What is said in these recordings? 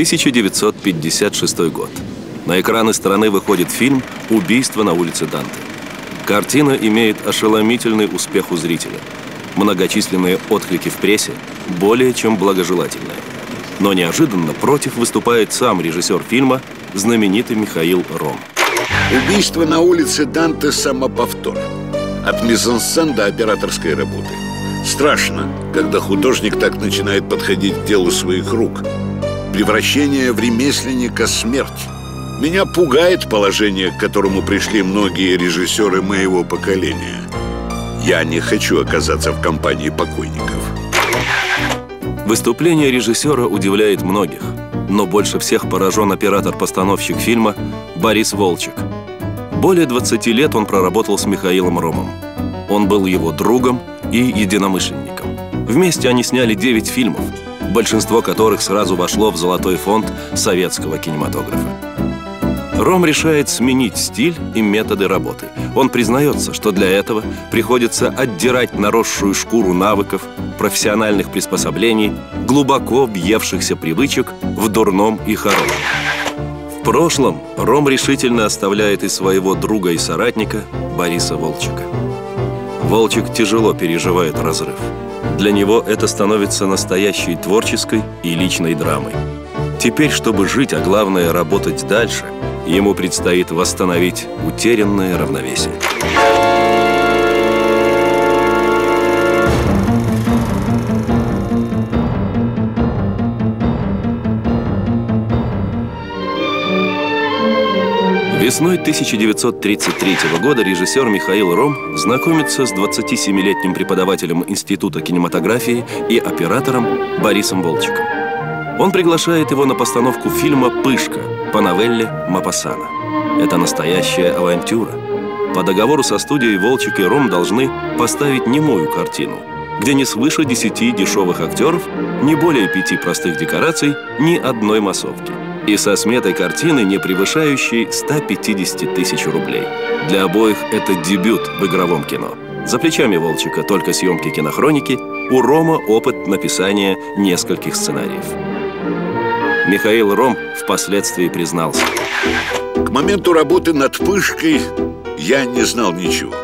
1956 год. На экраны страны выходит фильм «Убийство на улице Данте». Картина имеет ошеломительный успех у зрителя. Многочисленные отклики в прессе более чем благожелательные. Но неожиданно против выступает сам режиссер фильма, знаменитый Михаил Ром. Убийство на улице Данте – самоповтор. От мизансцен до операторской работы. Страшно, когда художник так начинает подходить к делу своих рук. Превращение в ремесленника – смерть. Меня пугает положение, к которому пришли многие режиссеры моего поколения. Я не хочу оказаться в компании покойников. Выступление режиссера удивляет многих, но больше всех поражен оператор-постановщик фильма Борис Волчек. Более 20 лет он проработал с Михаилом Ромом. Он был его другом и единомышленником. Вместе они сняли 9 фильмов, большинство которых сразу вошло в золотой фонд советского кинематографа. Ром решает сменить стиль и методы работы. Он признается, что для этого приходится отдирать наросшую шкуру навыков, профессиональных приспособлений, глубоко въевшихся привычек в дурном и хорошем. В прошлом Ром решительно оставляет и своего друга и соратника Бориса Волчика. Волчик тяжело переживает разрыв. Для него это становится настоящей творческой и личной драмой. Теперь, чтобы жить, а главное работать дальше – Ему предстоит восстановить утерянное равновесие. Весной 1933 года режиссер Михаил Ром знакомится с 27-летним преподавателем Института кинематографии и оператором Борисом Волчиком. Он приглашает его на постановку фильма «Пышка» по новелле Мапасана. Это настоящая авантюра. По договору со студией «Волчик» и «Ром» должны поставить немую картину, где не свыше десяти дешевых актеров, не более пяти простых декораций, ни одной массовки. И со сметой картины, не превышающей 150 тысяч рублей. Для обоих это дебют в игровом кино. За плечами Волчика только съемки кинохроники, у Рома опыт написания нескольких сценариев. Михаил Ром впоследствии признался. К моменту работы над «Пышкой» я не знал ничего.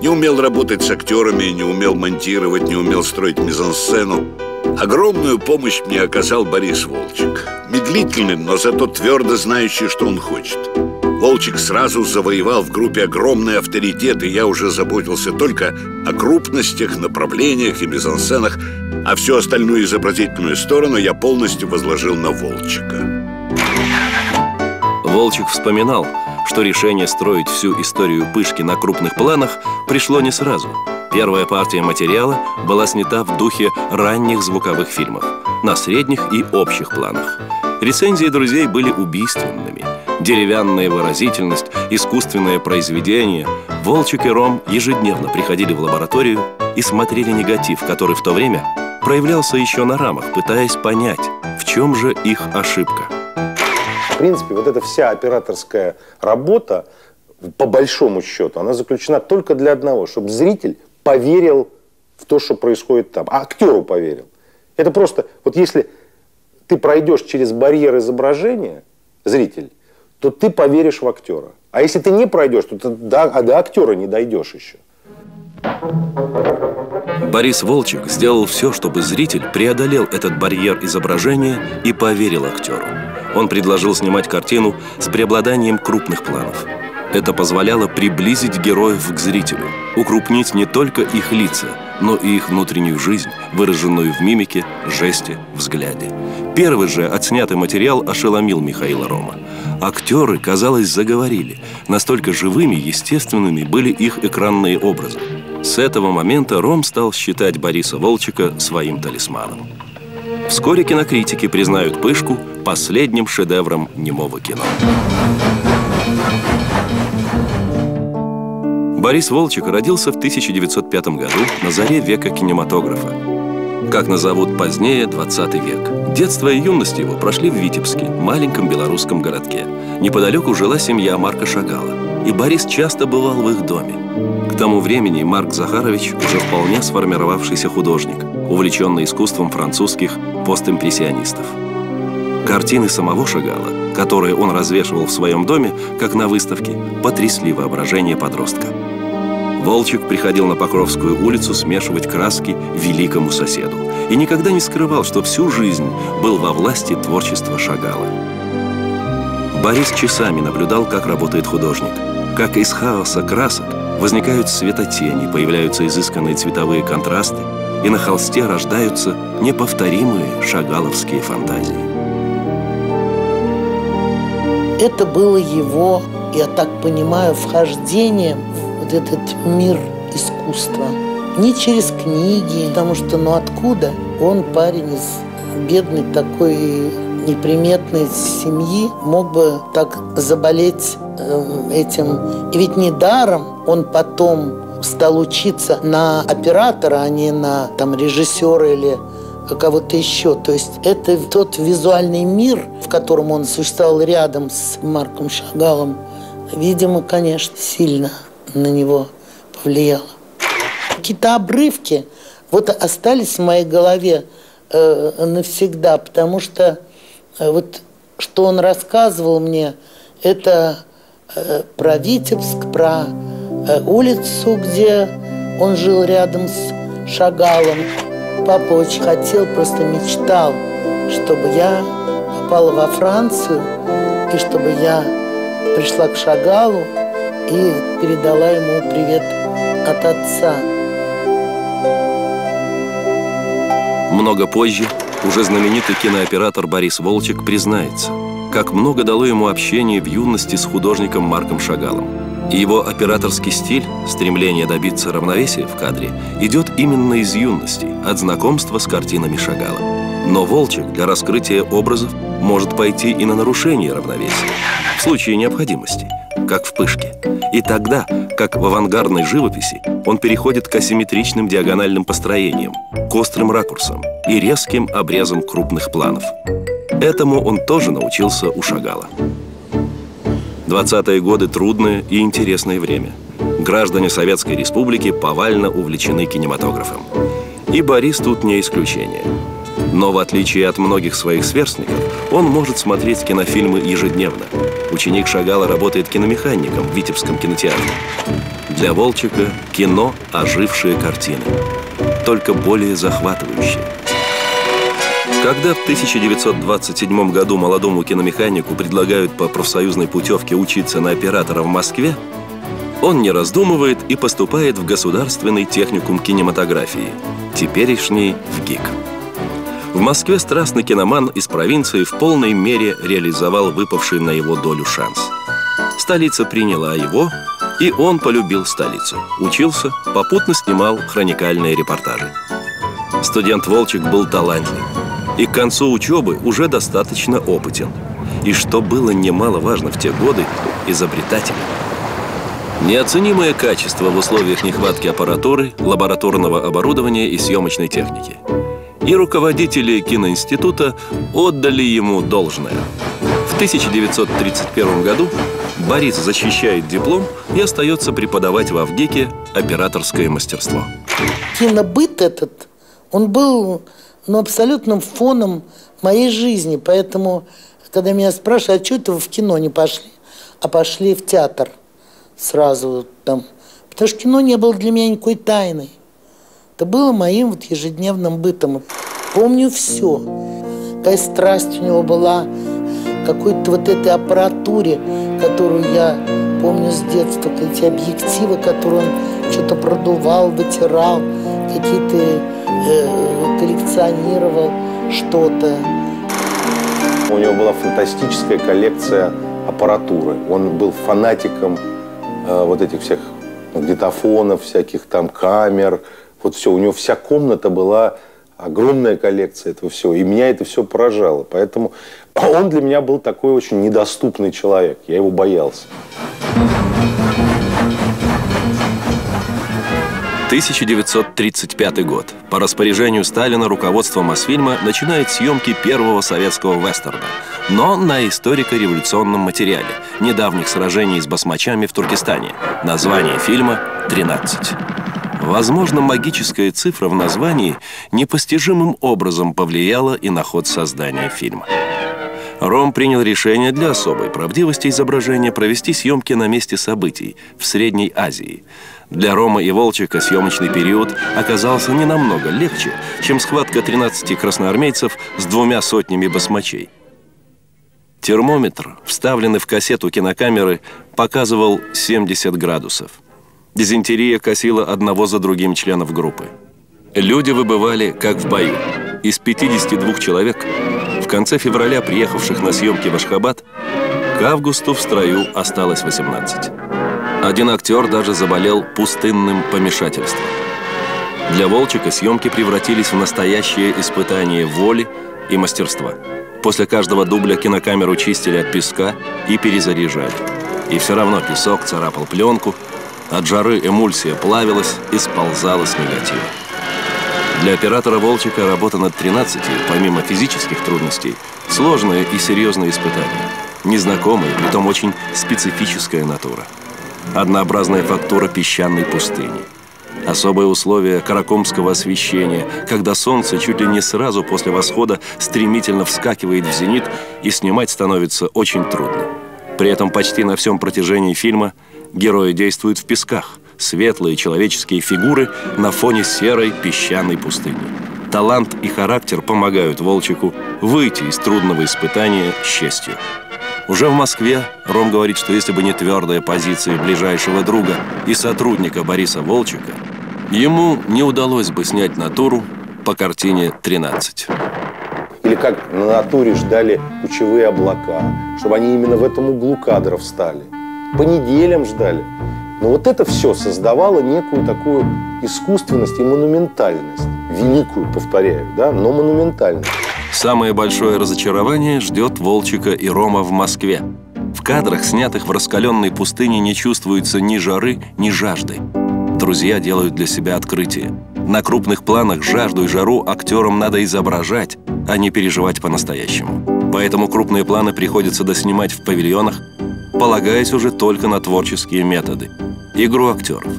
Не умел работать с актерами, не умел монтировать, не умел строить мизансцену. Огромную помощь мне оказал Борис Волчек. Медлительный, но зато твердо знающий, что он хочет. Волчек сразу завоевал в группе огромный авторитет, и я уже заботился только о крупностях, направлениях и мизансценах, а всю остальную изобразительную сторону я полностью возложил на Волчика. Волчик вспоминал, что решение строить всю историю Пышки на крупных планах пришло не сразу. Первая партия материала была снята в духе ранних звуковых фильмов, на средних и общих планах. Рецензии друзей были убийственными. Деревянная выразительность, искусственное произведение. Волчик и Ром ежедневно приходили в лабораторию и смотрели негатив, который в то время проявлялся еще на рамах, пытаясь понять, в чем же их ошибка. В принципе, вот эта вся операторская работа, по большому счету, она заключена только для одного, чтобы зритель поверил в то, что происходит там, а актеру поверил. Это просто, вот если ты пройдешь через барьер изображения, зритель, то ты поверишь в актера. А если ты не пройдешь, то ты до, а до актера не дойдешь еще. Борис Волчек сделал все, чтобы зритель преодолел этот барьер изображения и поверил актеру. Он предложил снимать картину с преобладанием крупных планов. Это позволяло приблизить героев к зрителю, укрупнить не только их лица, но и их внутреннюю жизнь, выраженную в мимике, жесте, взгляде. Первый же отснятый материал ошеломил Михаила Рома. Актеры, казалось, заговорили. Настолько живыми, естественными были их экранные образы. С этого момента Ром стал считать Бориса Волчика своим талисманом. Вскоре кинокритики признают «Пышку» последним шедевром немого кино. Борис Волчек родился в 1905 году на заре века кинематографа. Как назовут позднее 20 век. Детство и юность его прошли в Витебске, маленьком белорусском городке. Неподалеку жила семья Марка Шагала, и Борис часто бывал в их доме. К тому времени Марк Захарович уже вполне сформировавшийся художник, увлеченный искусством французских постимпрессионистов. Картины самого Шагала, которые он развешивал в своем доме, как на выставке, потрясли воображение подростка. Волчек приходил на Покровскую улицу смешивать краски великому соседу и никогда не скрывал, что всю жизнь был во власти творчества Шагала. Борис часами наблюдал, как работает художник, как из хаоса красок возникают светотени, появляются изысканные цветовые контрасты, и на холсте рождаются неповторимые шагаловские фантазии. Это было его, я так понимаю, вхождением вот этот мир искусства. Не через книги, потому что ну откуда? Он парень из бедной такой неприметной семьи мог бы так заболеть э, этим. И ведь недаром он потом стал учиться на оператора, а не на там, режиссера или кого-то еще. То есть это тот визуальный мир, в котором он существовал рядом с Марком Шагалом, видимо, конечно, сильно на него повлияло. Какие-то обрывки вот остались в моей голове э, навсегда, потому что вот что он рассказывал мне, это э, про Витебск, про э, улицу, где он жил рядом с Шагалом. Папа очень хотел, просто мечтал, чтобы я попала во Францию и чтобы я пришла к Шагалу и передала ему привет от отца. Много позже уже знаменитый кинооператор Борис Волчек признается, как много дало ему общение в юности с художником Марком Шагалом. И его операторский стиль, стремление добиться равновесия в кадре, идет именно из юности, от знакомства с картинами Шагала. Но Волчек для раскрытия образов может пойти и на нарушение равновесия, в случае необходимости – как в пышке. И тогда, как в авангардной живописи, он переходит к асимметричным диагональным построениям, к острым ракурсам и резким обрезам крупных планов. Этому он тоже научился у Шагала. 20-е годы – трудное и интересное время. Граждане Советской Республики повально увлечены кинематографом. И Борис тут не исключение. Но в отличие от многих своих сверстников, он может смотреть кинофильмы ежедневно – Ученик Шагала работает киномехаником в Витебском кинотеатре. Для Волчика кино – ожившие картины, только более захватывающие. Когда в 1927 году молодому киномеханику предлагают по профсоюзной путевке учиться на оператора в Москве, он не раздумывает и поступает в Государственный техникум кинематографии, теперешний в ГИК. В Москве страстный киноман из провинции в полной мере реализовал выпавший на его долю шанс. Столица приняла его, и он полюбил столицу. Учился, попутно снимал хроникальные репортажи. Студент Волчек был талантлив и к концу учебы уже достаточно опытен. И что было немаловажно в те годы, изобретателен. Неоценимое качество в условиях нехватки аппаратуры, лабораторного оборудования и съемочной техники – и руководители киноинститута отдали ему должное. В 1931 году Борис защищает диплом и остается преподавать в Авгике операторское мастерство. Кинобыт этот, он был ну, абсолютным фоном моей жизни, поэтому, когда меня спрашивают, а что это вы в кино не пошли, а пошли в театр сразу там, потому что кино не было для меня никакой тайной. Это было моим вот ежедневным бытом. Помню все. Какая страсть у него была какой-то вот этой аппаратуре, которую я помню с детства, эти объективы, которые он что-то продувал, вытирал, какие-то э, коллекционировал что-то. У него была фантастическая коллекция аппаратуры. Он был фанатиком э, вот этих всех магнитофонов, всяких там камер, вот все, у него вся комната была огромная коллекция этого всего. И меня это все поражало. Поэтому он для меня был такой очень недоступный человек. Я его боялся. 1935 год. По распоряжению Сталина руководство Мосфильма начинает съемки первого советского вестерна, но на историко-революционном материале недавних сражений с басмачами в Туркестане. Название фильма «13». Возможно, магическая цифра в названии непостижимым образом повлияла и на ход создания фильма. Ром принял решение для особой правдивости изображения провести съемки на месте событий в Средней Азии. Для Рома и Волчика съемочный период оказался не намного легче, чем схватка 13 красноармейцев с двумя сотнями басмачей. Термометр, вставленный в кассету кинокамеры, показывал 70 градусов. Дизентерия косила одного за другим членов группы. Люди выбывали, как в бою. Из 52 человек в конце февраля приехавших на съемки в Ашхабад, к августу в строю осталось 18. Один актер даже заболел пустынным помешательством. Для Волчика съемки превратились в настоящее испытание воли и мастерства. После каждого дубля кинокамеру чистили от песка и перезаряжали. И все равно песок царапал пленку, от жары эмульсия плавилась и сползала с негатива. Для оператора «Волчика» работа над 13, помимо физических трудностей, сложное и серьезное испытание. Незнакомая, притом очень специфическая натура. Однообразная фактура песчаной пустыни. Особые условия каракомского освещения, когда солнце чуть ли не сразу после восхода стремительно вскакивает в зенит и снимать становится очень трудно. При этом почти на всем протяжении фильма герои действуют в песках – светлые человеческие фигуры на фоне серой песчаной пустыни. Талант и характер помогают Волчику выйти из трудного испытания с честью. Уже в Москве Ром говорит, что если бы не твердая позиция ближайшего друга и сотрудника Бориса Волчика, ему не удалось бы снять натуру по картине «13». Или как на натуре ждали кучевые облака, чтобы они именно в этом углу кадров стали. По неделям ждали. Но вот это все создавало некую такую искусственность и монументальность. Великую, повторяю, да, но монументальность. Самое большое разочарование ждет Волчика и Рома в Москве. В кадрах, снятых в раскаленной пустыне, не чувствуется ни жары, ни жажды. Друзья делают для себя открытие. На крупных планах жажду и жару актерам надо изображать, а не переживать по-настоящему. Поэтому крупные планы приходится доснимать в павильонах, полагаясь уже только на творческие методы – игру актеров.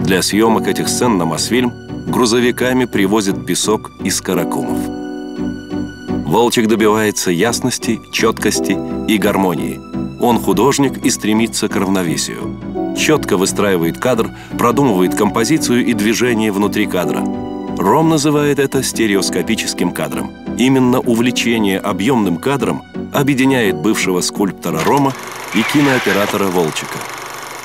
Для съемок этих сцен на Мосфильм грузовиками привозят песок из Каракумов. Волчек добивается ясности, четкости и гармонии. Он художник и стремится к равновесию. Четко выстраивает кадр, продумывает композицию и движение внутри кадра. Ром называет это стереоскопическим кадром. Именно увлечение объемным кадром объединяет бывшего скульптора Рома и кинооператора Волчика –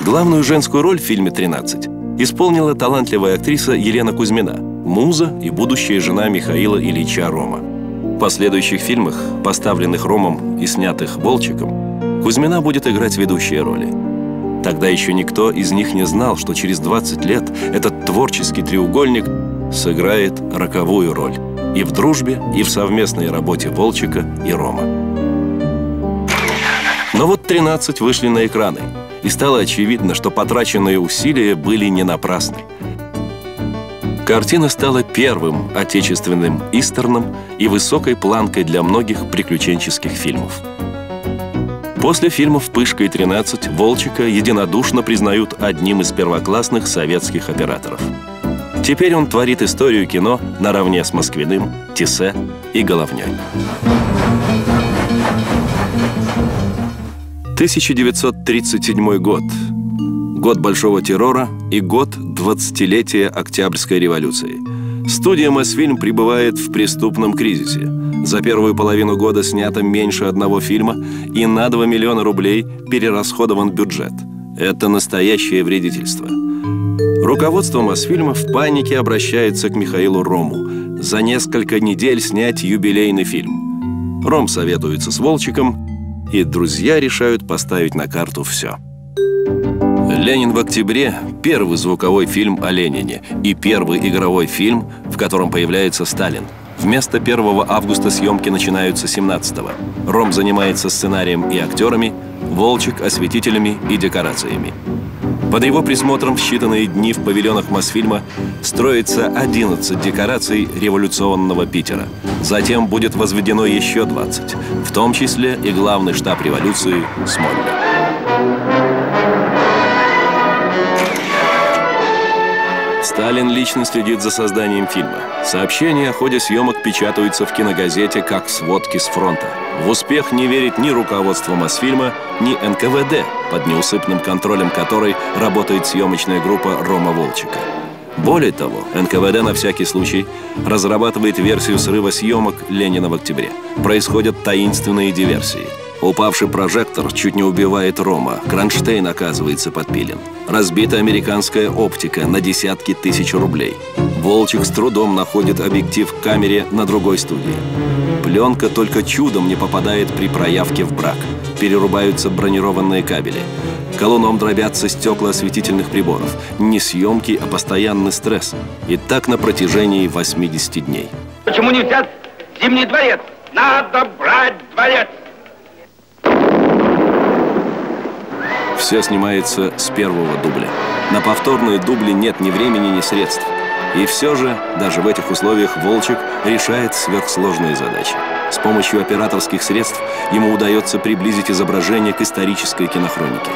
Главную женскую роль в фильме «13» исполнила талантливая актриса Елена Кузьмина, муза и будущая жена Михаила Ильича Рома. В последующих фильмах, поставленных Ромом и снятых Волчиком, Кузьмина будет играть ведущие роли. Тогда еще никто из них не знал, что через 20 лет этот творческий треугольник сыграет роковую роль и в дружбе, и в совместной работе Волчика и Рома. Но вот 13 вышли на экраны – и стало очевидно, что потраченные усилия были не напрасны. Картина стала первым отечественным истерном и высокой планкой для многих приключенческих фильмов. После фильмов «Пышка» и «13» Волчика единодушно признают одним из первоклассных советских операторов. Теперь он творит историю кино наравне с Москвиным, Тисе и Головней. 1937 год. Год Большого террора и год 20-летия Октябрьской революции. Студия «Мосфильм» пребывает в преступном кризисе. За первую половину года снято меньше одного фильма и на 2 миллиона рублей перерасходован бюджет. Это настоящее вредительство. Руководство Мосфильма в панике обращается к Михаилу Рому за несколько недель снять юбилейный фильм. Ром советуется с Волчиком, и друзья решают поставить на карту все. «Ленин в октябре» – первый звуковой фильм о Ленине и первый игровой фильм, в котором появляется Сталин. Вместо 1 августа съемки начинаются 17-го. Ром занимается сценарием и актерами, Волчек – осветителями и декорациями. Под его присмотром в считанные дни в павильонах Мосфильма строится 11 декораций революционного Питера. Затем будет возведено еще 20, в том числе и главный штаб революции Смольный. Сталин лично следит за созданием фильма. Сообщения о ходе съемок печатаются в киногазете как сводки с фронта. В успех не верит ни руководство Мосфильма, ни НКВД, под неусыпным контролем которой работает съемочная группа Рома Волчика. Более того, НКВД на всякий случай разрабатывает версию срыва съемок «Ленина в октябре». Происходят таинственные диверсии – Упавший прожектор чуть не убивает Рома. Кронштейн оказывается подпилен. Разбита американская оптика на десятки тысяч рублей. Волчек с трудом находит объектив к камере на другой студии. Пленка только чудом не попадает при проявке в брак. Перерубаются бронированные кабели. Колуном дробятся стекла осветительных приборов. Не съемки, а постоянный стресс. И так на протяжении 80 дней. Почему не взять Зимний дворец? Надо брать дворец! Все снимается с первого дубля. На повторные дубли нет ни времени, ни средств. И все же, даже в этих условиях Волчек решает сверхсложные задачи. С помощью операторских средств ему удается приблизить изображение к исторической кинохронике.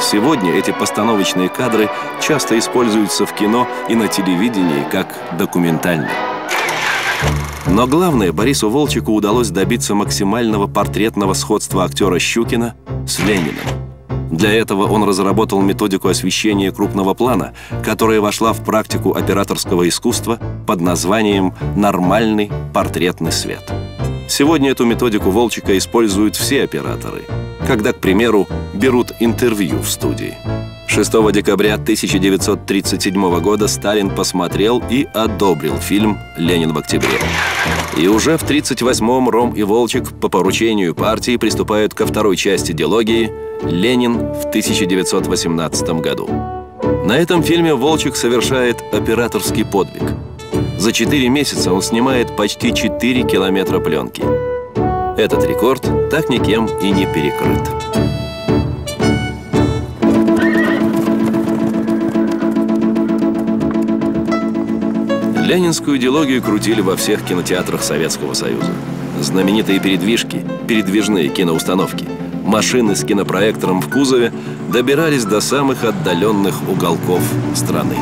Сегодня эти постановочные кадры часто используются в кино и на телевидении как документальные. Но главное, Борису Волчику удалось добиться максимального портретного сходства актера Щукина с Лениным. Для этого он разработал методику освещения крупного плана, которая вошла в практику операторского искусства под названием «нормальный портретный свет». Сегодня эту методику Волчика используют все операторы, когда, к примеру, берут интервью в студии. 6 декабря 1937 года Сталин посмотрел и одобрил фильм «Ленин в октябре». И уже в 1938-м Ром и Волчек по поручению партии приступают ко второй части диалогии «Ленин в 1918 году». На этом фильме Волчек совершает операторский подвиг. За 4 месяца он снимает почти 4 километра пленки. Этот рекорд так никем и не перекрыт. Ленинскую идеологию крутили во всех кинотеатрах Советского Союза. Знаменитые передвижки, передвижные киноустановки, машины с кинопроектором в кузове добирались до самых отдаленных уголков страны.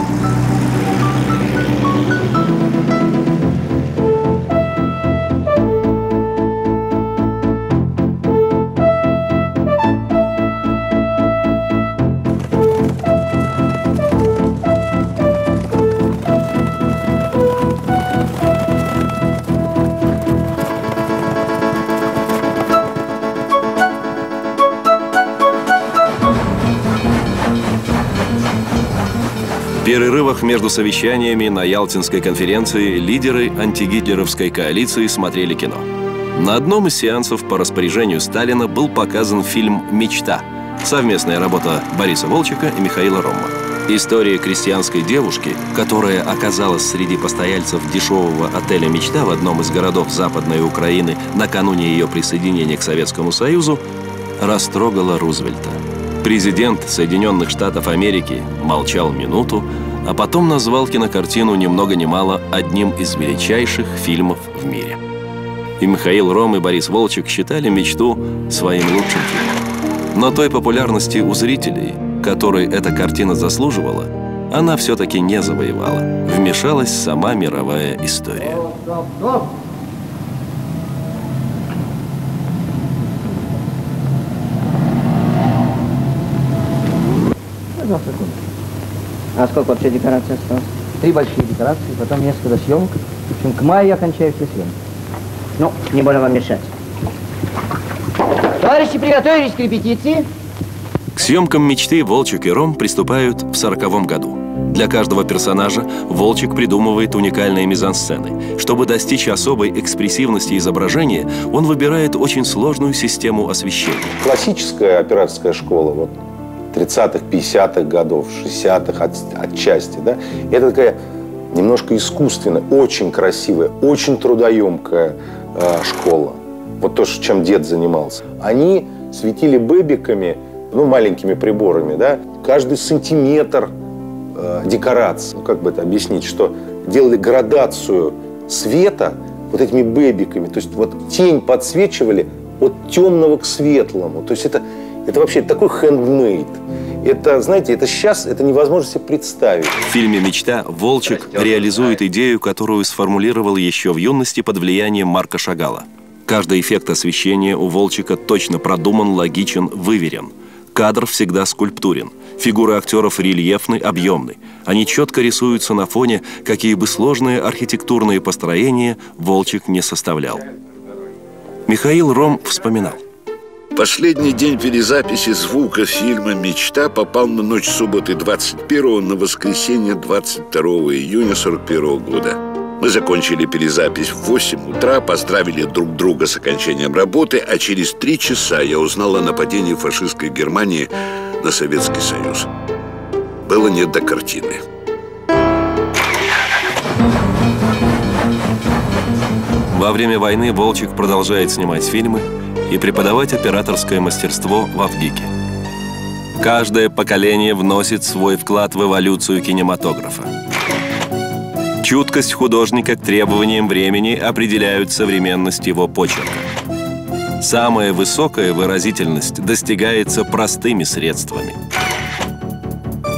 Перерывах между совещаниями на Ялтинской конференции лидеры антигитлеровской коалиции смотрели кино. На одном из сеансов по распоряжению Сталина был показан фильм «Мечта» – совместная работа Бориса Волчика и Михаила Рома. История крестьянской девушки, которая оказалась среди постояльцев дешевого отеля «Мечта» в одном из городов Западной Украины накануне ее присоединения к Советскому Союзу, растрогала Рузвельта. Президент Соединенных Штатов Америки молчал минуту, а потом назвал кинокартину ни много ни мало одним из величайших фильмов в мире. И Михаил Ром и Борис Волчек считали «Мечту» своим лучшим фильмом. Но той популярности у зрителей, которой эта картина заслуживала, она все-таки не завоевала. Вмешалась сама мировая история. Пожалуйста, А сколько вообще декораций осталось? Три большие декорации, потом несколько съемок. В общем, к маю я кончаю все съемки. Ну, не буду вам мешать. Товарищи, приготовились к репетиции? К съемкам «Мечты» Волчик и Ром приступают в сороковом году. Для каждого персонажа Волчик придумывает уникальные мизансцены. Чтобы достичь особой экспрессивности изображения, он выбирает очень сложную систему освещения. Классическая операторская школа, вот 30-х, 50-х годов, 60-х от, отчасти. Да? Это такая немножко искусственная, очень красивая, очень трудоемкая э, школа. Вот то, чем дед занимался. Они светили бэбиками, ну, маленькими приборами, да, каждый сантиметр э, декорации. Ну, как бы это объяснить, что делали градацию света вот этими бэбиками. То есть вот тень подсвечивали от темного к светлому. То есть это это вообще такой хендмейд. Это, знаете, это сейчас, это невозможно себе представить. В фильме «Мечта» Волчек реализует идею, которую сформулировал еще в юности под влиянием Марка Шагала. Каждый эффект освещения у Волчика точно продуман, логичен, выверен. Кадр всегда скульптурен. Фигуры актеров рельефны, объемны. Они четко рисуются на фоне, какие бы сложные архитектурные построения Волчик не составлял. Михаил Ром вспоминал. Последний день перезаписи звука фильма «Мечта» попал на ночь субботы 21 на воскресенье 22 июня 41 года. Мы закончили перезапись в 8 утра, поздравили друг друга с окончанием работы, а через три часа я узнал о нападении фашистской Германии на Советский Союз. Было не до картины. Во время войны Волчек продолжает снимать фильмы и преподавать операторское мастерство в Авгике. Каждое поколение вносит свой вклад в эволюцию кинематографа. Чуткость художника к требованиям времени определяют современность его почерка. Самая высокая выразительность достигается простыми средствами.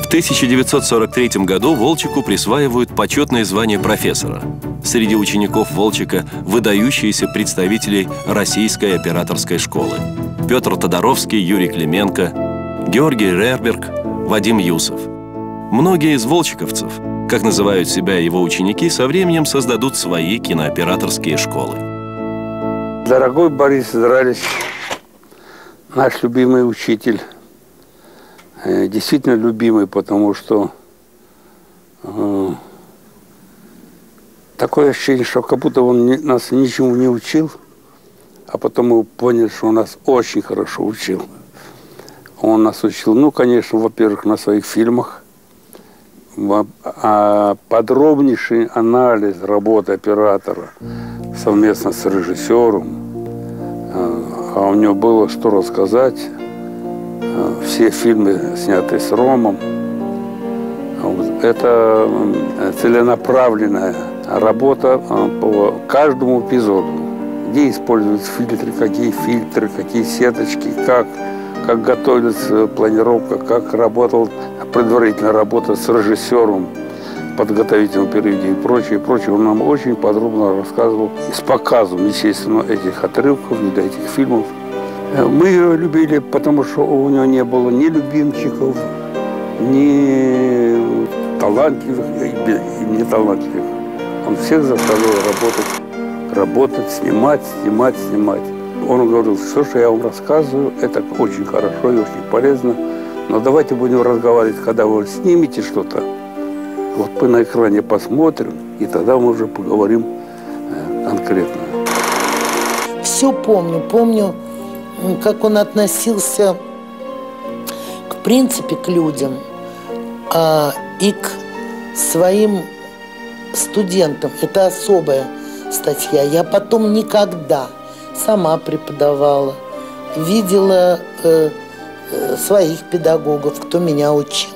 В 1943 году Волчику присваивают почетное звание профессора. Среди учеников Волчика выдающиеся представители российской операторской школы. Петр Тодоровский, Юрий Клименко, Георгий Рерберг, Вадим Юсов. Многие из волчиковцев, как называют себя его ученики, со временем создадут свои кинооператорские школы. Дорогой Борис Израилевич, наш любимый учитель, действительно любимый, потому что э, такое ощущение, что как будто он не, нас ничему не учил, а потом мы поняли, что он нас очень хорошо учил. Он нас учил, ну, конечно, во-первых, на своих фильмах, а подробнейший анализ работы оператора совместно с режиссером. А у него было что рассказать. Все фильмы, снятые с Ромом. Это целенаправленная работа по каждому эпизоду. Где используются фильтры, какие фильтры, какие сеточки, как, как готовится планировка, как работал предварительная работа с режиссером, подготовительного периода и прочее, и прочее. Он нам очень подробно рассказывал с показом, естественно, этих отрывков, для этих фильмов. Мы ее любили, потому что у него не было ни любимчиков, ни талантливых, и не талантливых. Он всех заставлял работать, работать, снимать, снимать, снимать. Он говорил, все, что я вам рассказываю, это очень хорошо и очень полезно. Но давайте будем разговаривать, когда вы снимете что-то. Вот мы на экране посмотрим, и тогда мы уже поговорим э, конкретно. Все помню. Помню, как он относился к принципе к людям а, и к своим студентам. Это особая статья. Я потом никогда сама преподавала, видела э, Э, своих педагогов, кто меня учил,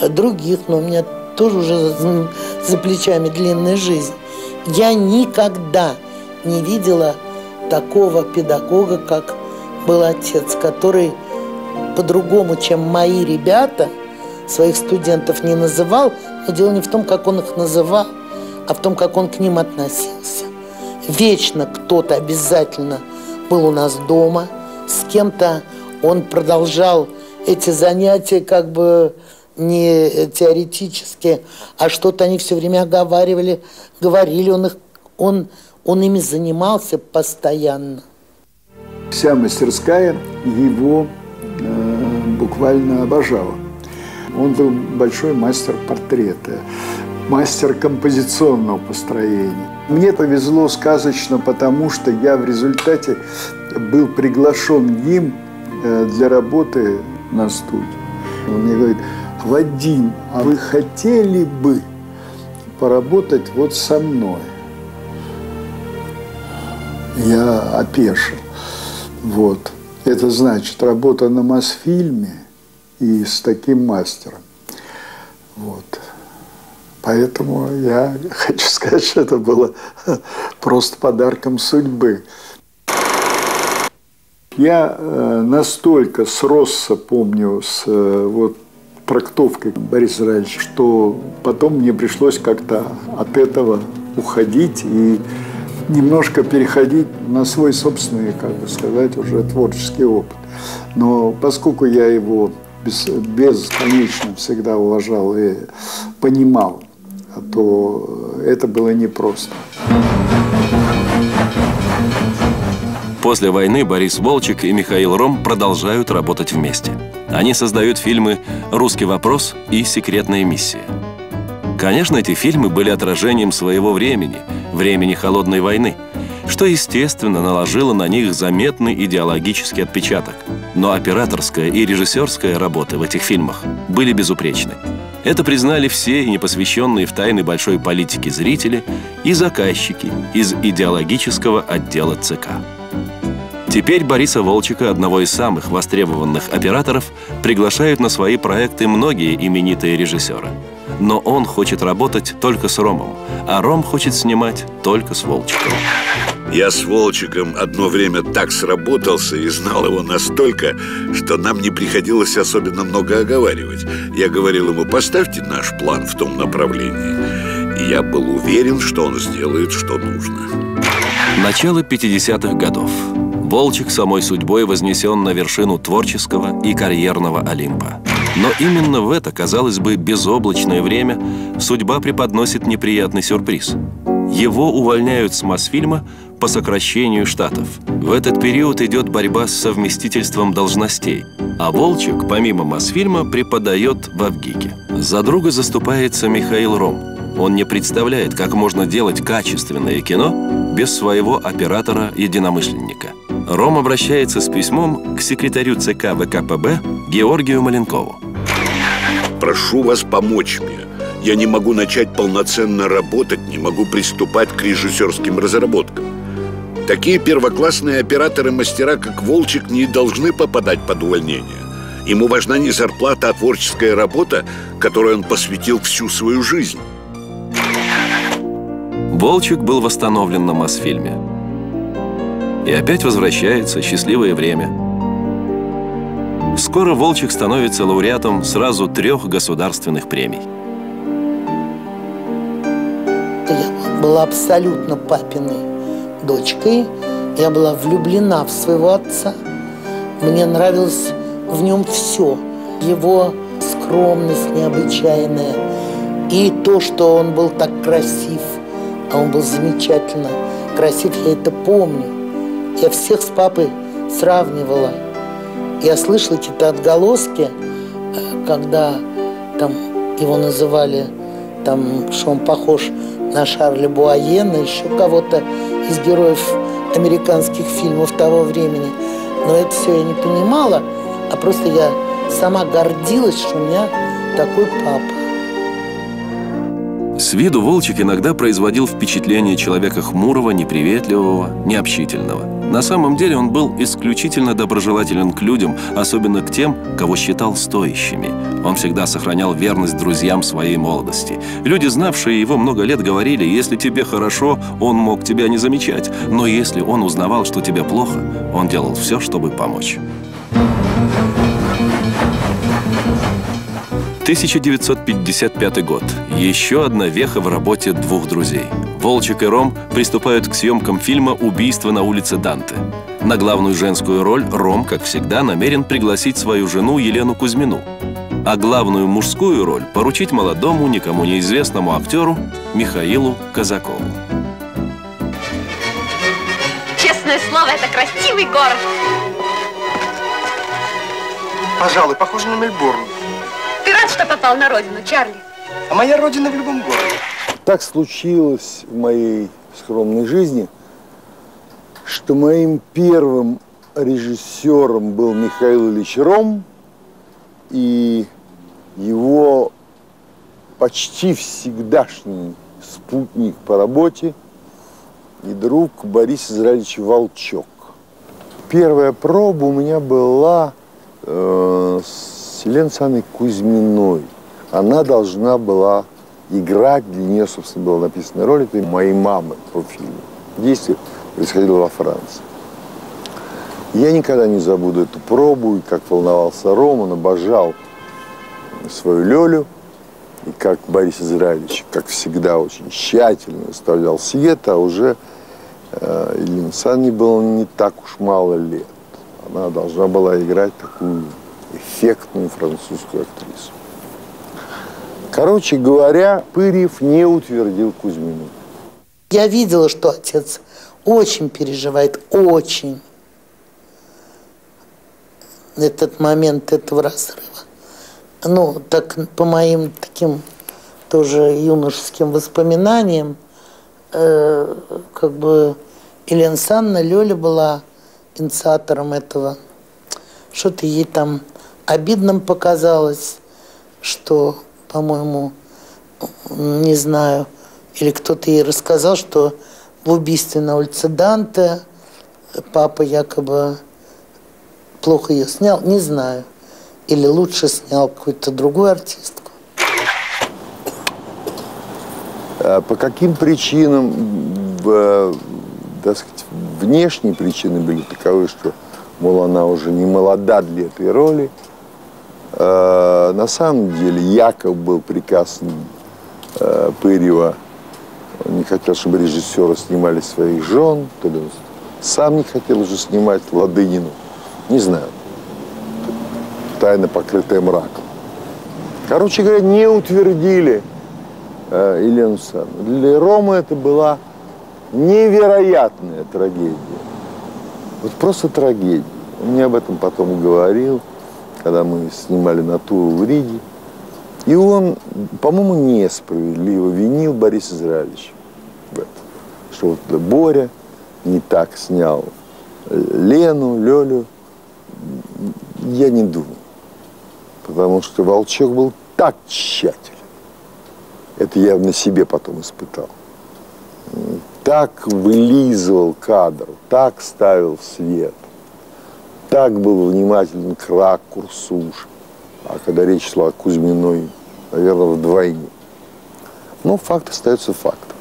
э, других, но у меня тоже уже за плечами длинная жизнь. Я никогда не видела такого педагога, как был отец, который по-другому, чем мои ребята, своих студентов не называл, но дело не в том, как он их называл, а в том, как он к ним относился. Вечно кто-то обязательно был у нас дома, с кем-то он продолжал эти занятия как бы не теоретически, а что-то они все время оговаривали, говорили, он, их, он, он ими занимался постоянно. Вся мастерская его э, буквально обожала. Он был большой мастер портрета, мастер композиционного построения. Мне повезло сказочно, потому что я в результате был приглашен им Э, для работы на студии. Он мне говорит, Вадим, а вы хотели бы поработать вот со мной? Я опешил. Вот. Это значит работа на Мосфильме и с таким мастером. Вот. Поэтому я хочу сказать, что это было просто подарком судьбы. Я э, настолько сросся, помню, с э, вот трактовкой Бориса Израильевича, что потом мне пришлось как-то от этого уходить и немножко переходить на свой собственный, как бы сказать, уже творческий опыт. Но поскольку я его бесконечно всегда уважал и понимал, то это было непросто. После войны Борис Волчек и Михаил Ром продолжают работать вместе. Они создают фильмы «Русский вопрос» и «Секретная миссия». Конечно, эти фильмы были отражением своего времени, времени Холодной войны, что, естественно, наложило на них заметный идеологический отпечаток. Но операторская и режиссерская работы в этих фильмах были безупречны. Это признали все непосвященные в тайны большой политики зрители и заказчики из идеологического отдела ЦК. Теперь Бориса Волчика, одного из самых востребованных операторов, приглашают на свои проекты многие именитые режиссеры – но он хочет работать только с Ромом, а Ром хочет снимать только с Волчиком. Я с Волчиком одно время так сработался и знал его настолько, что нам не приходилось особенно много оговаривать. Я говорил ему, поставьте наш план в том направлении. И я был уверен, что он сделает, что нужно. Начало 50-х годов. Волчик самой судьбой вознесен на вершину творческого и карьерного Олимпа. Но именно в это, казалось бы, безоблачное время судьба преподносит неприятный сюрприз. Его увольняют с Мосфильма по сокращению штатов. В этот период идет борьба с совместительством должностей, а Волчек, помимо Мосфильма, преподает в Авгике. За друга заступается Михаил Ром. Он не представляет, как можно делать качественное кино без своего оператора-единомышленника – Ром обращается с письмом к секретарю ЦК ВКПБ Георгию Маленкову. «Прошу вас помочь мне. Я не могу начать полноценно работать, не могу приступать к режиссерским разработкам. Такие первоклассные операторы-мастера, как Волчек, не должны попадать под увольнение. Ему важна не зарплата, а творческая работа, которой он посвятил всю свою жизнь». Волчек был восстановлен на Мосфильме. И опять возвращается счастливое время. Скоро Волчек становится лауреатом сразу трех государственных премий. Я была абсолютно папиной дочкой. Я была влюблена в своего отца. Мне нравилось в нем все. Его скромность необычайная. И то, что он был так красив. А он был замечательно красив, я это помню. Я всех с папой сравнивала. Я слышала какие-то отголоски, э, когда там его называли, там, что он похож на Шарля Буаена, еще кого-то из героев американских фильмов того времени. Но это все я не понимала, а просто я сама гордилась, что у меня такой папа. С виду Волчик иногда производил впечатление человека хмурого, неприветливого, необщительного. На самом деле он был исключительно доброжелателен к людям, особенно к тем, кого считал стоящими. Он всегда сохранял верность друзьям своей молодости. Люди, знавшие его много лет, говорили, если тебе хорошо, он мог тебя не замечать, но если он узнавал, что тебе плохо, он делал все, чтобы помочь. 1955 год. Еще одна веха в работе двух друзей. Волчек и Ром приступают к съемкам фильма «Убийство на улице Данте». На главную женскую роль Ром, как всегда, намерен пригласить свою жену Елену Кузьмину, а главную мужскую роль поручить молодому, никому неизвестному актеру Михаилу Казакову. Честное слово, это красивый город. Пожалуй, похоже на Мельбурн. Рад, что попал на родину, Чарли? А моя родина в любом городе. Так случилось в моей скромной жизни, что моим первым режиссером был Михаил Ильич Ром, и его почти всегдашний спутник по работе и друг Борис Израильевич Волчок. Первая проба у меня была э, с с Еленой Кузьминой. Она должна была играть, для нее, собственно, была написана роль, это моей мамы по фильму. Действие происходило во Франции. Я никогда не забуду эту пробу, и как волновался Рома, он обожал свою Лёлю, и как Борис Израилевич, как всегда, очень тщательно выставлял свет, а уже э, Елене Санне было не так уж мало лет. Она должна была играть такую эффектную французскую актрису. Короче говоря, Пырьев не утвердил Кузьмину. Я видела, что отец очень переживает, очень этот момент этого разрыва. Ну, так по моим таким тоже юношеским воспоминаниям, э, как бы Елена Санна Лёля была инициатором этого. Что-то ей там обидным показалось, что, по-моему, не знаю, или кто-то ей рассказал, что в убийстве на улице Данте папа якобы плохо ее снял, не знаю. Или лучше снял какую-то другую артистку. А по каким причинам, так сказать, внешние причины были таковы, что, мол, она уже не молода для этой роли. А, на самом деле, Яков был приказ а, Пырьева, он не хотел, чтобы режиссеры снимали своих жен, то ли он сам не хотел уже снимать Ладынину. Не знаю. Тайна, покрытая мраком. Короче говоря, не утвердили э, Елену Санну. Для Ромы это была невероятная трагедия. Вот просто трагедия. Он мне об этом потом говорил, когда мы снимали натуру в Риге. И он, по-моему, несправедливо винил Бориса Израилевича в этом. Что вот Боря не так снял Лену, Лёлю, я не думаю. Потому что Волчок был так тщателен. Это я на себе потом испытал. Так вылизывал кадр, так ставил свет, так был внимателен к ракурсу. А когда речь шла о Кузьминой, наверное, вдвойне. Но факт остается фактом.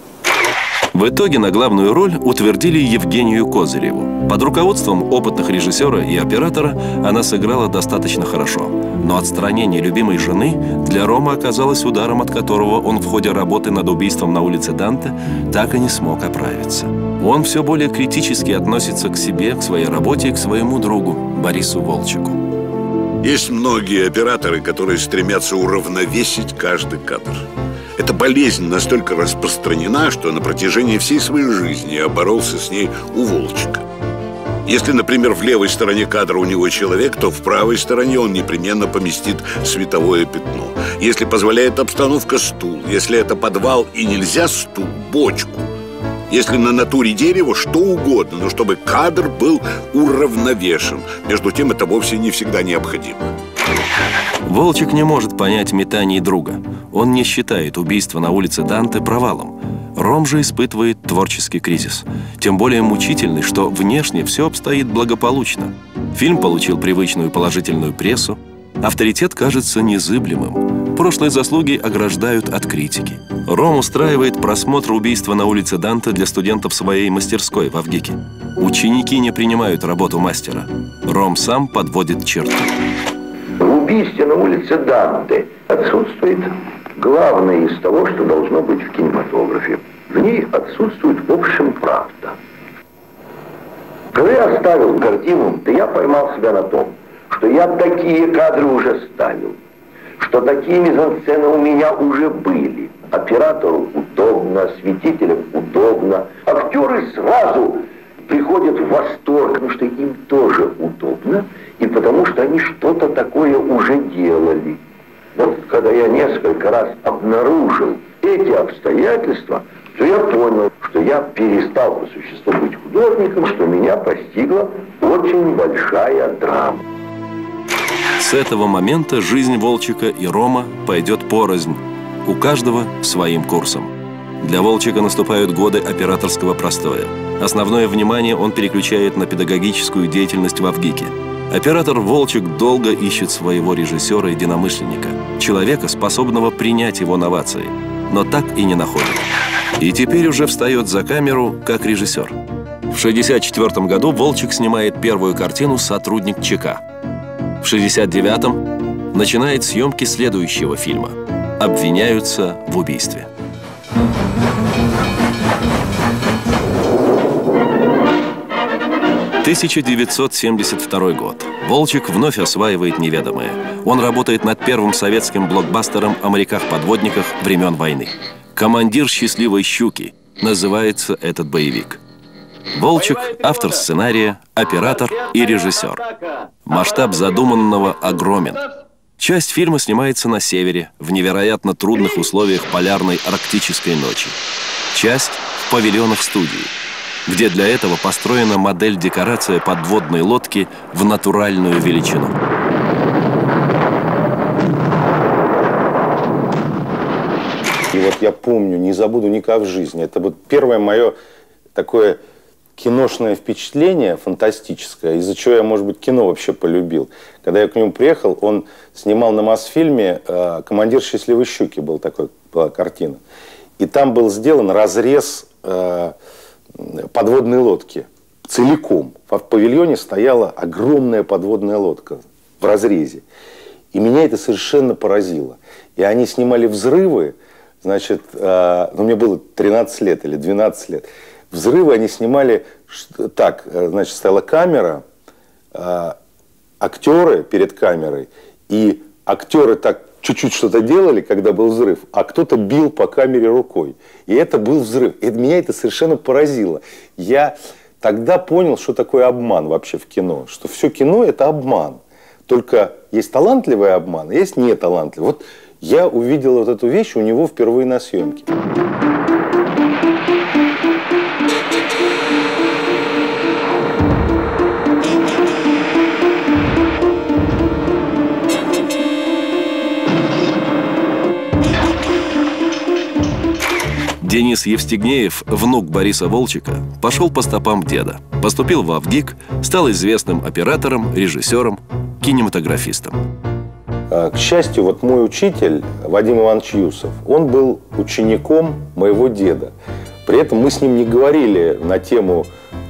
В итоге на главную роль утвердили Евгению Козыреву. Под руководством опытных режиссера и оператора она сыграла достаточно хорошо. Но отстранение любимой жены для Рома оказалось ударом, от которого он в ходе работы над убийством на улице Данте так и не смог оправиться. Он все более критически относится к себе, к своей работе и к своему другу Борису Волчику. Есть многие операторы, которые стремятся уравновесить каждый кадр. Эта болезнь настолько распространена, что на протяжении всей своей жизни я боролся с ней у Волчика. Если, например, в левой стороне кадра у него человек, то в правой стороне он непременно поместит световое пятно. Если позволяет обстановка стул, если это подвал и нельзя стул, бочку. Если на натуре дерево, что угодно, но чтобы кадр был уравновешен. Между тем, это вовсе не всегда необходимо. Волчик не может понять метаний друга. Он не считает убийство на улице Данте провалом. Ром же испытывает творческий кризис. Тем более мучительный, что внешне все обстоит благополучно. Фильм получил привычную положительную прессу. Авторитет кажется незыблемым. Прошлые заслуги ограждают от критики. Ром устраивает просмотр убийства на улице Данте для студентов своей мастерской в Авгике. Ученики не принимают работу мастера. Ром сам подводит черту. В убийстве на улице Данте отсутствует главное из того, что должно быть в кинематографе. В ней отсутствует в общем правда. Когда я ставил картину, то я поймал себя на том, что я такие кадры уже ставил, что такие мизансцены у меня уже были. Оператору удобно, осветителям удобно. Актеры сразу приходят в восторг, потому что им тоже удобно, и потому что они что-то такое уже делали. Вот когда я несколько раз обнаружил эти обстоятельства, то я понял, что я перестал по существу быть художником, что меня постигла очень большая драма. С этого момента жизнь Волчика и Рома пойдет порознь, у каждого своим курсом. Для Волчика наступают годы операторского простоя. Основное внимание он переключает на педагогическую деятельность в Авгике. Оператор Волчик долго ищет своего режиссера-единомышленника, человека, способного принять его новации, но так и не находит. И теперь уже встает за камеру как режиссер. 1964 году Волчек снимает первую картину «Сотрудник ЧК». В 1969 начинает съемки следующего фильма «Обвиняются в убийстве». 1972 год. Волчек вновь осваивает неведомое. Он работает над первым советским блокбастером о моряках-подводниках времен войны. «Командир счастливой щуки» называется этот боевик. Волчек – автор сценария, оператор и режиссер. Масштаб задуманного огромен. Часть фильма снимается на севере, в невероятно трудных условиях полярной арктической ночи. Часть – в павильонах студии – где для этого построена модель-декорация подводной лодки в натуральную величину. И вот я помню, не забуду никак в жизни. Это вот первое мое такое киношное впечатление, фантастическое, из-за чего я, может быть, кино вообще полюбил. Когда я к нему приехал, он снимал на Мосфильме э, «Командир счастливой щуки», был такой, была картина. И там был сделан разрез э, подводной лодки целиком. В павильоне стояла огромная подводная лодка в разрезе. И меня это совершенно поразило. И они снимали взрывы, значит, э, ну, мне было 13 лет или 12 лет. Взрывы они снимали так, э, значит, стояла камера, э, актеры перед камерой, и актеры так чуть-чуть что-то делали, когда был взрыв, а кто-то бил по камере рукой. И это был взрыв. И меня это совершенно поразило. Я тогда понял, что такое обман вообще в кино. Что все кино – это обман. Только есть талантливый обман, а есть неталантливый. Вот я увидел вот эту вещь у него впервые на съемке. Денис Евстигнеев, внук Бориса Волчика, пошел по стопам деда. Поступил в Авгик, стал известным оператором, режиссером, кинематографистом. А, к счастью, вот мой учитель, Вадим Иванович Юсов, он был учеником моего деда. При этом мы с ним не говорили на тему,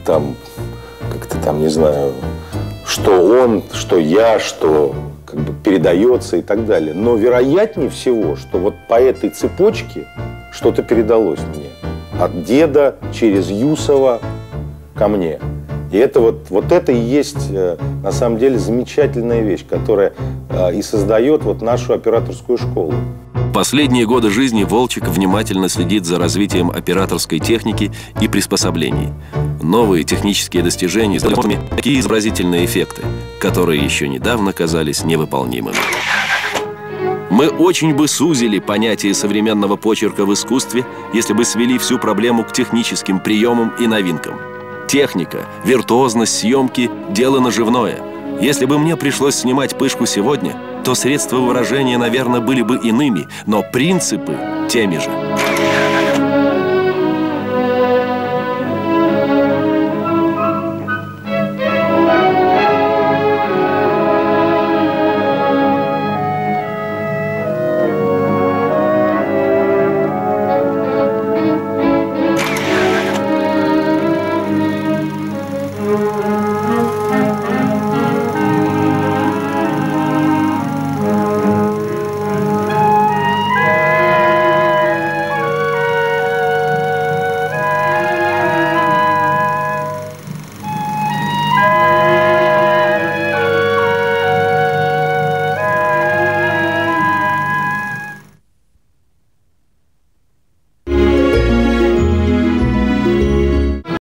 там, как-то там, не знаю, что он, что я, что как бы передается и так далее. Но вероятнее всего, что вот по этой цепочке что-то передалось мне. От деда через Юсова ко мне. И это вот, вот это и есть э, на самом деле замечательная вещь, которая э, и создает вот нашу операторскую школу. Последние годы жизни Волчик внимательно следит за развитием операторской техники и приспособлений. Новые технические достижения, такие изобразительные эффекты, которые еще недавно казались невыполнимыми. Мы очень бы сузили понятие современного почерка в искусстве, если бы свели всю проблему к техническим приемам и новинкам. Техника, виртуозность съемки – дело наживное. Если бы мне пришлось снимать пышку сегодня, то средства выражения, наверное, были бы иными, но принципы теми же.